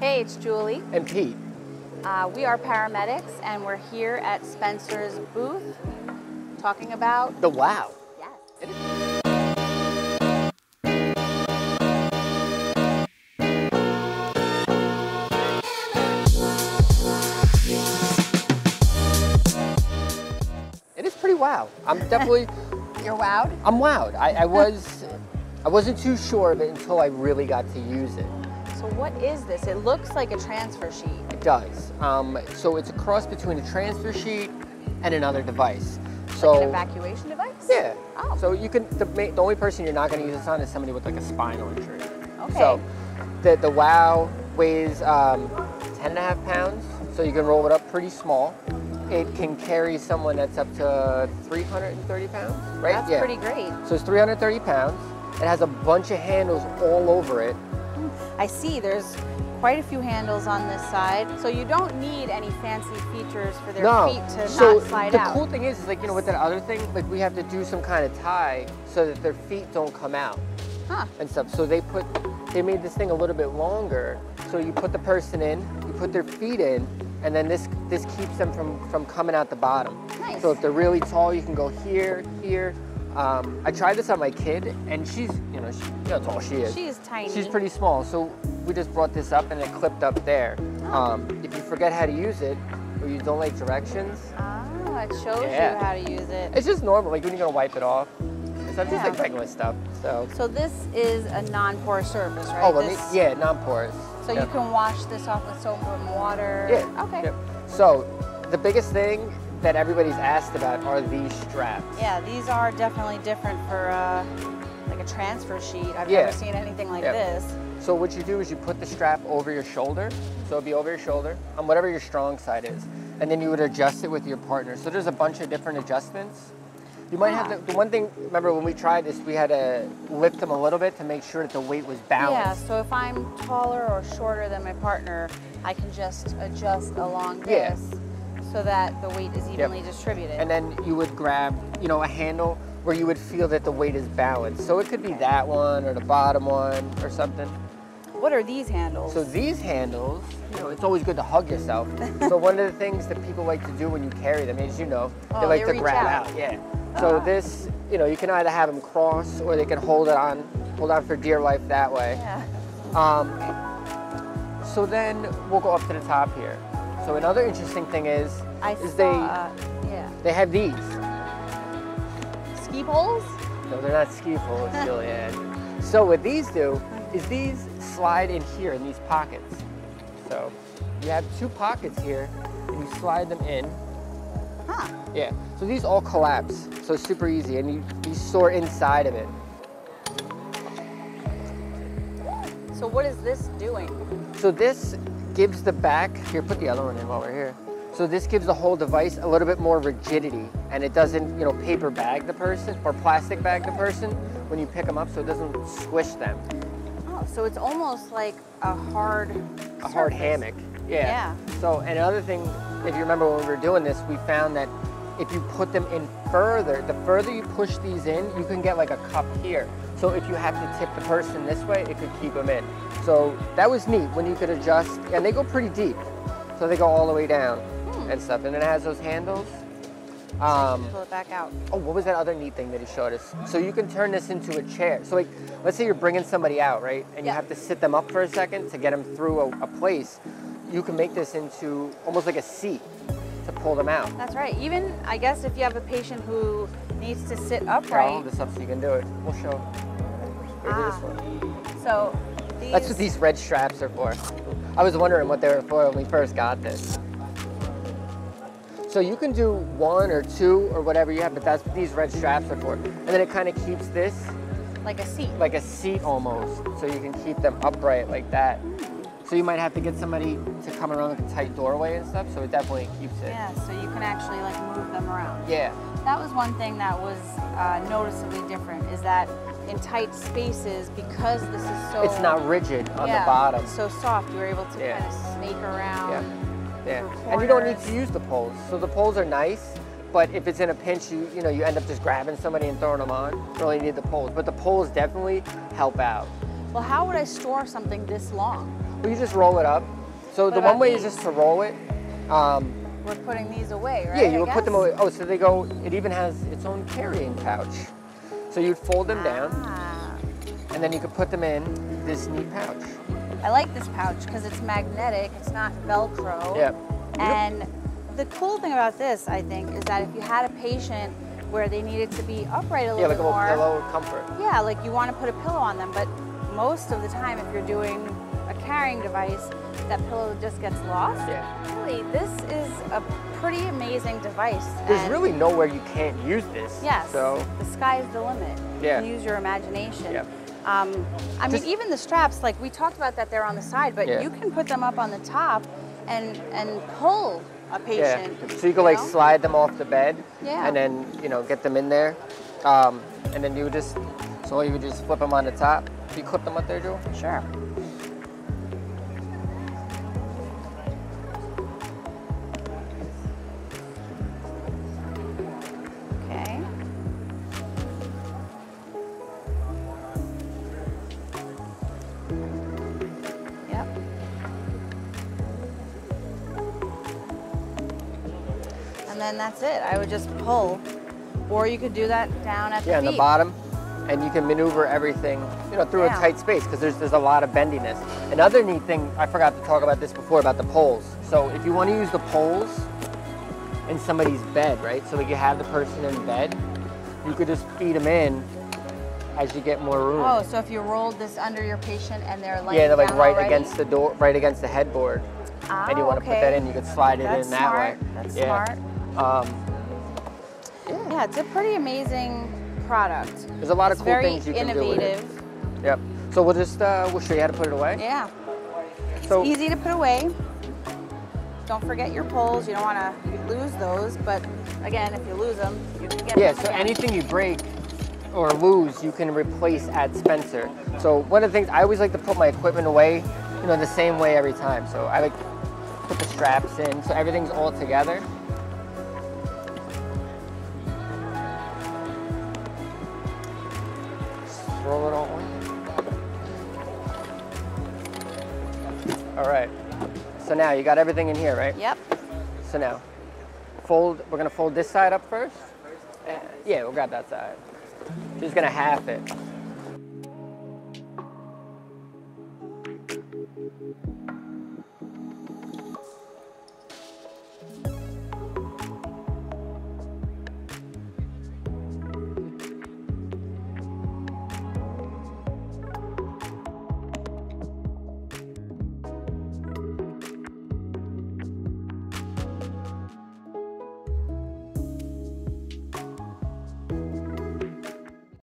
Hey, it's Julie. And Pete. Uh, we are paramedics, and we're here at Spencer's booth talking about The WOW. yes. It is pretty wow. I'm definitely, You're wowed. I'm wowed. I, I was, I wasn't too sure of it until I really got to use it. So what is this? It looks like a transfer sheet. It does. Um, so it's a cross between a transfer sheet and another device. So like an evacuation device. yeah. Oh. So you can the, the only person you're not going to use this on is somebody with like a spinal injury. Okay. So the the WOW weighs um, 10 and a half pounds, so you can roll it up pretty small. It can carry someone that's up to 330 pounds, right? That's yeah. pretty great. So it's 330 pounds. It has a bunch of handles all over it. I see there's quite a few handles on this side, so you don't need any fancy features for their no. feet to so not slide the out. The cool thing is, is like you know with that other thing, like we have to do some kind of tie so that their feet don't come out Huh. and stuff. So they put, they made this thing a little bit longer. So you put the person in, you put their feet in, and then this this keeps them from from coming out the bottom. Nice. So if they're really tall, you can go here, here. Um, I tried this on my kid, and she's, you know, she, you know how tall she is. She's tiny. She's pretty small, so we just brought this up and it clipped up there. Oh. Um, if you forget how to use it, or you don't like directions, Ah, it shows Yeah. you how to use it. it's just normal, like when you're gonna wipe it off. It's not just like regular stuff, so. So this is a non-porous surface, right? Oh, well, This- yeah, non-porous. So yeah. you can wash this off with soap and water. Yeah. Okay. yeah. So, the biggest thing that everybody's asked about are these straps. Yeah, these are definitely different for uh, like a transfer sheet. I've Yeah. never seen anything like Yeah. this. So what you do is you put the strap over your shoulder, so it'll be over your shoulder, on whatever your strong side is, and then you would adjust it with your partner. So there's a bunch of different adjustments. You might have Ah. to, the one thing, remember when we tried this, we had to lift them a little bit to make sure that the weight was balanced. Yeah, so if I'm taller or shorter than my partner, I can just adjust along Yeah. So that the weight is evenly distributed. And then you would grab, you know, a handle where you would feel that the weight is balanced. So it could be that one or the bottom one or something. what are these handles? So these handles, you know, it's always good to hug yourself. so one of the things that people like to do when you carry them, as you know, Oh, they like they to grab out. out. Yeah. So Ah. this, you know, you can either have them cross or they can hold it on, hold on for dear life that way. yeah. Um, so then we'll go up to the top here. So another interesting thing is, I is saw, they uh, yeah. they have these. Ski poles? No, they're not ski poles, Julianne. So what these do is these slide in here in these pockets. So you have two pockets here, and you slide them in. Huh. Yeah. So these all collapse, so it's super easy, and you, you store inside of it. So what is this doing? So this gives the back, here, put the other one in while we're here. So this gives the whole device a little bit more rigidity and it doesn't, you know, paper bag the person or plastic bag the person when you pick them up so it doesn't squish them. Oh, so it's almost like a hard A hard surface. hammock. Yeah. Yeah. So and another thing, if you remember when we were doing this, we found that if you put them in further, the further you push these in, you can get like a cup here. So if you have to tip the person this way, it could keep them in. So that was neat when you could adjust, and they go pretty deep. So they go all the way down Hmm. and stuff. And then it has those handles. Um, Pull it back out. oh, what was that other neat thing that he showed us? So you can turn this into a chair. So like, let's say you're bringing somebody out, right? And you have to sit them up for a second to get them through a, a place. You can make this into almost like a seat to pull them out. That's right. Even I guess if you have a patient who needs to sit I'll upright. hold this up so you can do it. We'll show. Ah. this one. So these, That's what these red straps are for. I was wondering what they were for when we first got this. So you can do one or two or whatever you have, but that's what these red straps are for. And then it kind of keeps this like a seat. like a seat almost, so you can keep them upright like that. So you might have to get somebody to come around like a tight doorway and stuff, so it definitely keeps it. Yeah, so you can actually like move them around. Yeah. That was one thing that was uh, noticeably different is that in tight spaces, because this is so It's not rigid on yeah, the bottom. it's so soft, you're able to Yeah. kind of snake around. Yeah. Yeah. And you don't need to use the poles. So the poles are nice, but if it's in a pinch, you you know, you end up just grabbing somebody and throwing them on. You don't really need the poles. But the poles definitely help out. Well, how would I store something this long? Well, you just roll it up. So the one way is just to roll it. Um, We're putting these away, right? yeah, you I would put them away. Oh, so they go. It even has its own carrying pouch. So you'd fold them down, Ah. and then you could put them in this neat pouch. I like this pouch because it's magnetic. It's not Velcro. Yeah. And the cool thing about this, I think, is that if you had a patient where they needed to be upright a little Yeah, like bit a little more, pillow comfort. yeah, like you want to put a pillow on them, but most of the time, if you're doing a carrying device, that pillow just gets lost. Yeah. Really, this is a pretty amazing device. There's really nowhere you can't use this. yes. So the sky's the limit. Yeah. You can use your imagination. Yep. Um, I Just- mean, even the straps, like we talked about that they're on the side, but Yeah. you can put them up on the top and and pull a patient. yeah. So you can like know? slide them off the bed. Yeah. And then you know get them in there, um, and then you would just so you would just flip them on the top. You clip them up there, Joe. Sure. Okay. Yep. And then that's it. I would just pull. Or you could do that down at the Yeah, feet. the bottom, and you can maneuver everything, you know, through Yeah. a tight space because there's there's a lot of bendiness. Another neat thing I forgot to talk about this before about the poles. So if you want to use the poles in somebody's bed, right? So like you have the person in bed, you could just feed them in as you get more room. Oh, so if you rolled this under your patient and they're like yeah, they're like right already? against the door, right against the headboard, and you Ah, want to put that in, you could slide it That's in that smart. way. That's yeah. smart. Um, Yeah, it's a pretty amazing product. there's a lot It's of cool things you can do with it. Yep. So we'll just uh, we'll show you how to put it away. Yeah, So easy to put away. Don't forget your poles. You don't want to lose those, but again, if you lose them, you can get Yeah, them so again. anything you break or lose, you can replace at Spencer. So one of the things I always like to put my equipment away, you know, the same way every time. So I like put the straps in, so everything's all together. Throw it all. All right. So now you got everything in here, right? Yep. So now, fold. We're gonna fold this side up first. Uh, yeah, we'll grab that side. Just gonna half it.